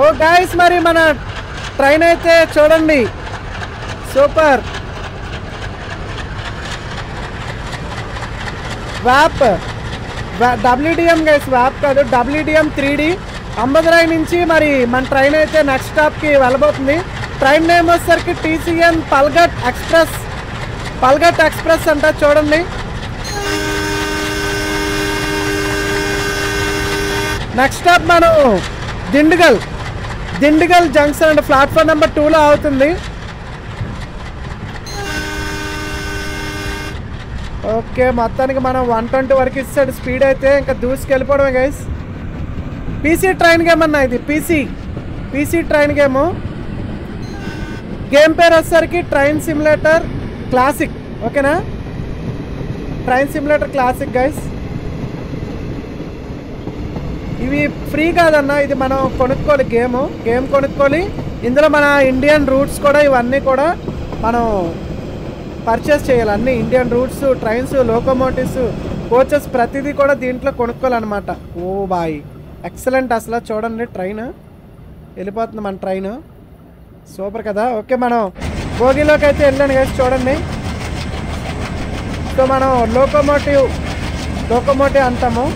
ఓ guys మరి మన train అయితే చూడండి. సూపర్ వ్యాప్ డబ్ల్యూడిఎం గైస్ వ్యాప్ కాదు డబ్ల్యూడిఎం త్రీ డి అంబదరాయ్ నుంచి మరి మన ట్రైన్ అయితే నెక్స్ట్ స్టాప్కి వెళ్ళబోతుంది. ట్రైన్ నేమ్ వచ్చేసరికి TCN Palghat express Palghat express అంట చూడండి. నెక్స్ట్ స్టాప్ మనం దిండుగల్. దిండుగల్ జంక్షన్ అంటే ప్లాట్ఫామ్ నెంబర్ టూలో అవుతుంది ఓకే మొత్తానికి మనం వన్ ట్వంటీ వరకు ఇస్తాడు స్పీడ్ అయితే ఇంకా దూసుకెళ్ళిపోవడమే గైస్ పీసీ ట్రైన్ గేమ్ అన్న ఇది PC. PC train game. Game పేరు వచ్చేసరికి ట్రైన్ సిమ్యులేటర్ క్లాసిక్ ఓకేనా? ట్రైన్ సిమ్యులేటర్ క్లాసిక్ గైస్ ఇవి ఫ్రీ కాదన్న ఇది మనం కొనుక్కోవాలి గేమ్. గేమ్ కొనుక్కోవాలి. ఇందులో మన ఇండియన్ రూట్స్ కూడా ఇవన్నీ కూడా మనం పర్చేస్ చేయాలి. అన్ని Indian routes trains locomotives coaches ప్రతిదీ కూడా దీంట్లో కొనుక్కోవాలన్నమాట. ఓ బాయ్. ఎక్సలెంట్ అసలు. చూడండి ట్రైన్ వెళ్ళిపోతుంది మన ట్రైన్ సూపర్ కదా. ఓకే మనం భోగిలోకి అయితే వెళ్ళాను కదా చూడండి. సో మనం లోకోమోటివ్ లోకోమోటివ్ అంటాము.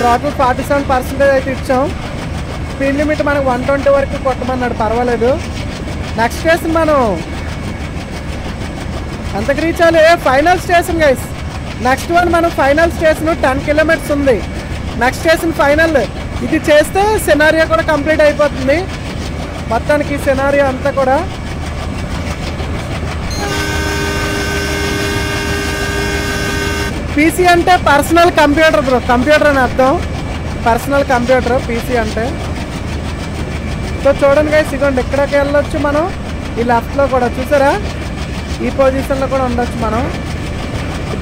ట్రాఫిక్ ఫార్టీ సెవెన్ పర్సెంటేజ్ అయితే ఇచ్చాం. స్పీడ్ లిమిట్ మనకు వన్ ట్వంటీ వరకు కొట్టమన్నాడు పర్వాలేదు. నెక్స్ట్ స్టేషన్ మనం ఎంతకు రీచ్ అవ్వాలి final station guys next one మనం ఫైనల్ స్టేషన్ టెన్ కిలోమీటర్స్ ఉంది. నెక్స్ట్ స్టేషన్ ఫైనల్ ఇది చేస్తే సినారియో కూడా కంప్లీట్ అయిపోతుంది. మొత్తానికి సినారియో అంతా కూడా పీసీ అంటే పర్సనల్ కంప్యూటర్ బ్రో కంప్యూటర్ అని అర్థం. పర్సనల్ కంప్యూటర్ పీసీ అంటే. సో చూడండి గైస్ ఇదిగోండి ఇక్కడికి వెళ్ళొచ్చు మనం. ఈ లెఫ్ట్లో కూడా చూసారా? ఈ పొజిషన్లో కూడా ఉండొచ్చు మనం.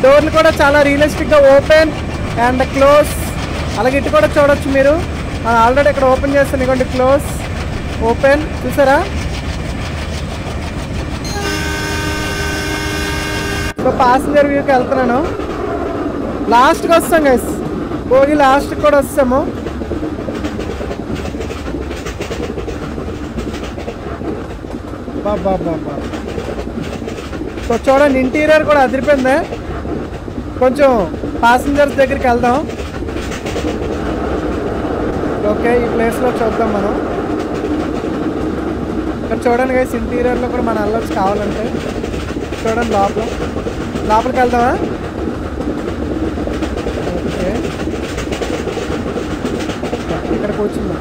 డోర్లు కూడా చాలా రియలిస్టిక్గా ఓపెన్ అండ్ క్లోజ్ అలాగే ఇటు కూడా చూడొచ్చు మీరు. ఆల్రెడీ ఇక్కడ ఓపెన్ చేస్తాను ఇదిగోండి క్లోజ్ ఓపెన్ చూసారా? సో పాసింజర్ వ్యూకి వెళ్తున్నాను. లాస్ట్కి వస్తాం గైస్ భోగి లాస్ట్కి కూడా వస్తాము. బాబా బాబా సో చూడండి ఇంటీరియర్ కూడా అదిరిపోయింది. కొంచెం పాసింజర్స్ దగ్గరికి వెళ్దాం. ఓకే ఈ ప్లేస్లో చూద్దాం మనం. ఇక్కడ చూడండి గైస్ ఇంటీరియర్లో కూడా మన వెళ్ళొచ్చు కావాలంటే. చూడండి లోపల. లోపలికి వెళ్దామా ఓకే ఇక్కడ వచ్చింది.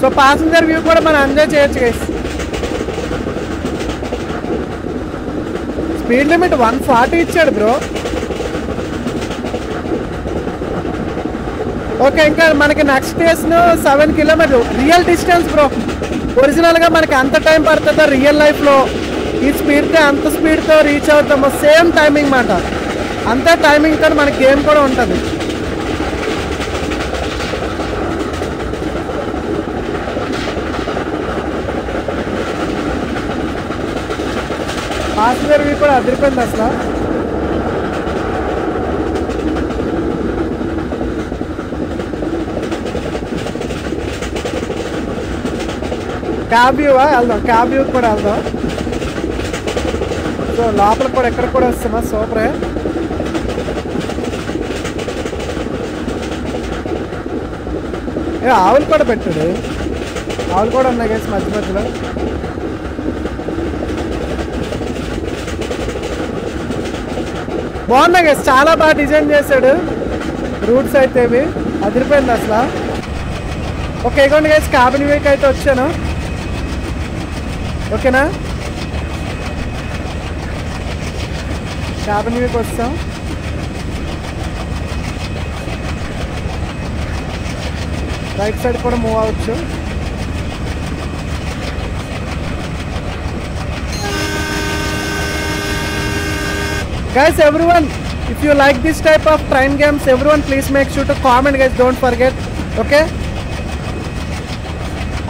సో పాసింజర్ వ్యూ కూడా మనం ఎంజాయ్ చేయొచ్చు guys speed limit one forty ఇచ్చాడు బ్రో ఓకే ఇంకా మనకి next station seven kilometre real distance bro ఒరిజినల్గా మనకి అంత టైం పడుతుందో రియల్ లైఫ్లో ఈ స్పీడ్తో అంత స్పీడ్తో రీచ్ అవుతామో సేమ్ టైమింగ్ మాట. అంతే టైమింగ్ కూడా మనకి గేమ్ కూడా ఉంటుంది. పాసింజర్ వ్యూ కూడా అదిరిపోయింది అసలు. క్యాబ్ వ్యూవా వెళ్దాం. క్యాబ్ వ్యూ కూడా వెళ్దాం. సో లోపల కూడా ఎక్కడ కూడా వస్తున్నా. సూపరే ఆవులు కూడా పెట్టాడు. ఆవులు కూడా ఉన్నాయి కదా మధ్య మధ్యలో. బాగున్నాయి కదా చాలా బాగా డిజైన్ చేశాడు. రూట్స్ అయితే ఇవి అదిరిపోయింది అసలు. ఓకే ఇగోండి గైస్ కాబిన్ వీక్ అయితే వచ్చాను. ఓకేనా? కాబిన్ వీక్ వస్తాం. రైట్ సైడ్ కూడా మూవ్ అవ్వచ్చు. Guys every one if you like this type of train games every one please make sure to comment guys don't forget okay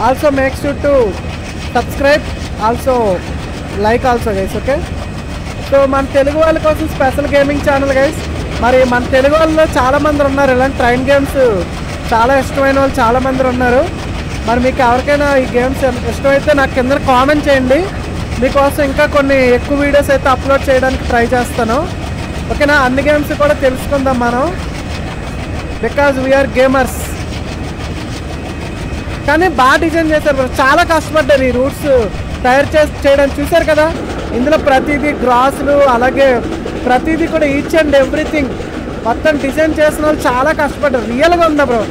also make sure to subscribe also like also guys okay so మన తెలుగు వాళ్ళ కోసం special gaming channel guys మరి మన తెలుగు వాళ్ళలో చాలామంది ఉన్నారు. ఇలాంటి train games చాలా ఇష్టమైన వాళ్ళు చాలా మంది ఉన్నారు. మరి మీకు ఎవరికైనా ఈ గేమ్స్ ఇష్టమైతే నాకు కింద కామెంట్ చేయండి. మీకోసం ఇంకా కొన్ని ఎక్కువ వీడియోస్ అయితే అప్లోడ్ చేయడానికి ట్రై చేస్తాను. ఓకేనా? అన్ని గేమ్స్ కూడా తెలుసుకుందాం మనం. బికాజ్ వీఆర్ గేమర్స్ కానీ బాగా డిజైన్ చేశారు బ్రో చాలా కష్టపడ్డారు ఈ రూట్స్ తయారు చేసి చేయడానికి చూశారు కదా? ఇందులో ప్రతిదీ గ్రాసులు అలాగే ప్రతిదీ కూడా ఈచ్ అండ్ ఎవ్రీథింగ్ మొత్తం డిజైన్ చేసిన వాళ్ళు చాలా కష్టపడ్డారు. రియల్గా ఉందా బ్రో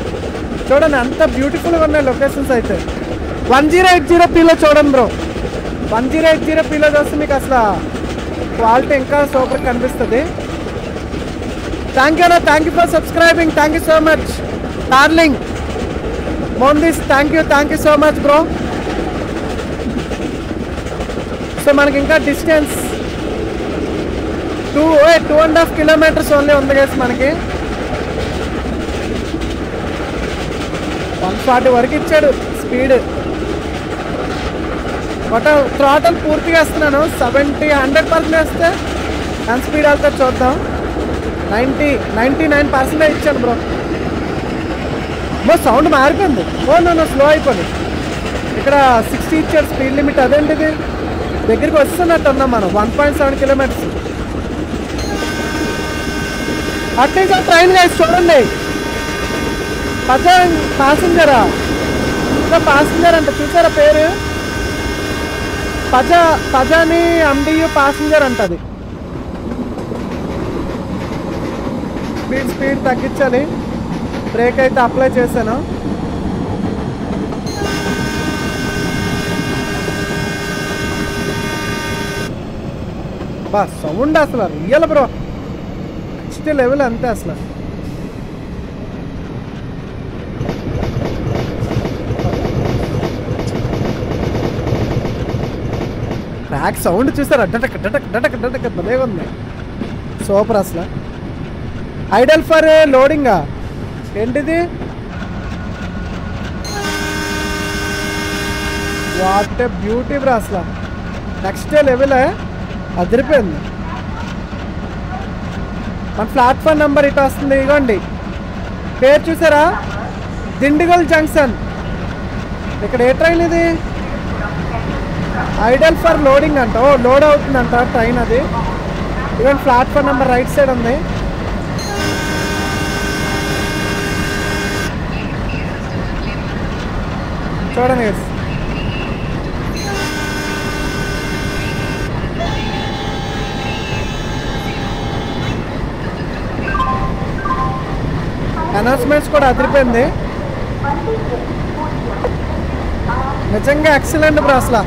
చూడండి అంత బ్యూటిఫుల్గా ఉన్నాయి లొకేషన్స్ అయితే. వన్ జీరో ఎయిట్ జీరో పీలో చూడండి bro one zero eight zero పీలో చూస్తే మీకు అసలు క్వాలిటీ ఇంకా సూపర్ కనిపిస్తుంది. Thank you thank you for subscribing thank you so much darling మోందిస్ thank you thank you so much bro so మనకి ఇంకా distance two two and half kilometres only ఉంది కదా మనకి. వన్ ఫార్టీ వరకు ఇచ్చాడు స్పీడ్ బట్ థ్రాటల్ పూర్తిగా వేస్తున్నాను seventy hundred percent వేస్తే ఎంత స్పీడ్ వెళ్తారు చూద్దాం. నైంటీ నైంటీ నైన్ పర్సెంటేజ్ ఇచ్చాను బ్రో బ్రో సౌండ్ మారిపోయింది. ఓ నన్ను స్లో అయిపోయింది. ఇక్కడ సిక్స్టీ ఇచ్చాడు స్పీడ్ లిమిట్ అదేంటిది? దగ్గరికి వస్తున్నట్టు ఉన్నాం మనం. One point seven kilometres at least train guys చూడండి. పజా ప్యాసింజరా ఇంకా ప్యాసింజర్ అంట చూసారా పేరు? పజా పజాని అంబియు ప్యాసింజర్ అంటది. స్పీడ్ స్పీడ్ తగ్గించాలి. బ్రేక్ అయితే అప్లై చేశాను. బా సౌండ్ అసలు రియల్ బ్రో నెక్స్ట్ లెవెల్ అంతే అసలు. ట్రాక్ సౌండ్ చూసారా? డటక్ డటక్ డటక్ డటక్ భలే ఉంది. సూపర్ అసలు. ఐడల్ ఫర్ లోడింగా. ఏంటిది? వాట్ బ్యూటీ బ్రా అసలు. నెక్స్ట్ లెవెల్ అదిరిపోయింది. మన ప్లాట్ఫామ్ నెంబర్ ఇటు వస్తుంది ఇగోండి. పేరు చూసారా? దిండిగల్ జంక్షన్. ఇక్కడ ఏ ట్రైన్ ఇది? ఐడల్ ఫర్ లోడింగ్ అంట. ఓ లోడ్ అవుతుందంట ట్రైన్ అది. ఇవన్నీ ప్లాట్ఫామ్ నెంబర్ రైట్ సైడ్ ఉంది. చూడండి అనౌన్స్మెంట్స్ కూడా అదిరిపోయింది. నిజంగా ఎక్సలెంట్ బ్రో అసలు.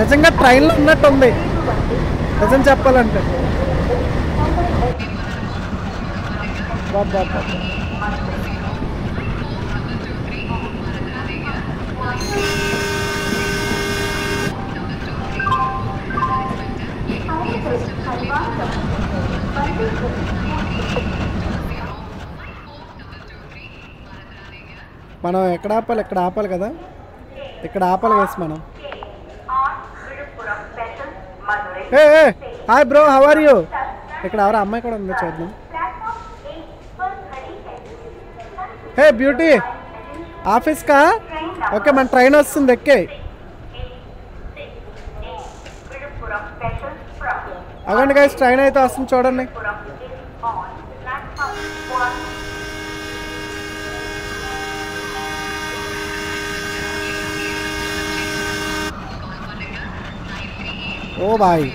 నిజంగా ట్రైన్లో ఉన్నట్టు ఉంది. నిజం చెప్పాలంటే. బాబా మనం ఎక్కడ ఆపాలి? ఇక్కడ ఆపాలి కదా? ఇక్కడ ఆపాలి కదా మనం? ఏ hi bro how are you ఇక్కడ ఎవరు అమ్మాయి కూడా ఉందో చూద్దాం. హే బ్యూటీ ఆఫీస్కా ఓకే మన ట్రైన్ వస్తుంది ఎక్కే. అవ్వండి గాయస్ ట్రైన్ అయితే వస్తుంది చూడండి. Oh boy.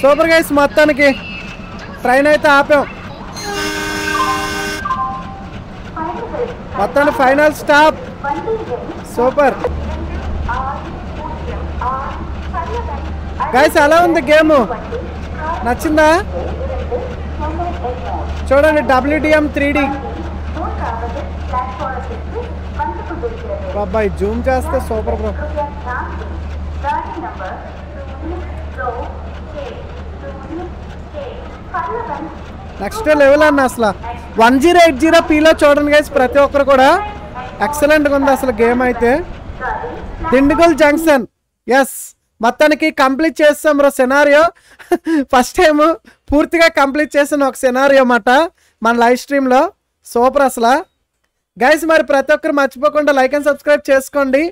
సూపర్ గైస్ మొత్తానికి ట్రైన్ అయితే ఆపాం. మొత్తానికి ఫైనల్ స్టాప్. సూపర్. గైస్ ఎలా ఉంది గేమ్? నచ్చిందా? చూడండి W D M three D. బాబాయ్ జూమ్ చేస్తే సూపర్ బ్రో. నెక్స్ట్ లెవెల్ అన్న అసలు. వన్ జీరో ఎయిట్ జీరో పీలో చూడండి గైస్ ప్రతి ఒక్కరు కూడా. ఎక్సలెంట్గా ఉంది అసలు గేమ్ అయితే. దిండుగల్ జంక్షన్ ఎస్ మొత్తానికి కంప్లీట్ చేస్తాం బ్రో సెనారియో ఫస్ట్ టైం పూర్తిగా కంప్లీట్ చేసిన ఒక సెనారియో అన్నమాట మన లైవ్ స్ట్రీమ్లో సూపర్ అసలు. గైస్ మరి ప్రతి ఒక్కరు మర్చిపోకుండా లైక్ అండ్ సబ్స్క్రైబ్ చేసుకోండి.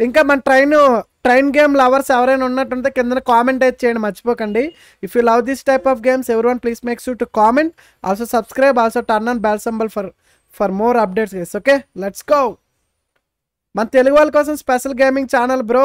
ఇంకా మన ట్రైన్ ట్రైన్ గేమ్ లవర్స్ ఎవరైనా ఉన్నట్టుంటే కింద కామెంట్ అయితే చేయండి మర్చిపోకండి. If you love this type of games every one please make sure to comment also subscribe also turn on bell symbol for for more updates okay let's go మన తెలుగు వాళ్ళ కోసం special gaming channel bro